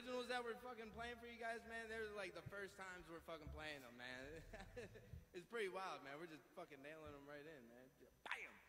originals that we're fucking playing for you guys, man, they're like the first times we're fucking playing them, man. it's pretty wild, man. We're just fucking nailing them right in, man. Bam!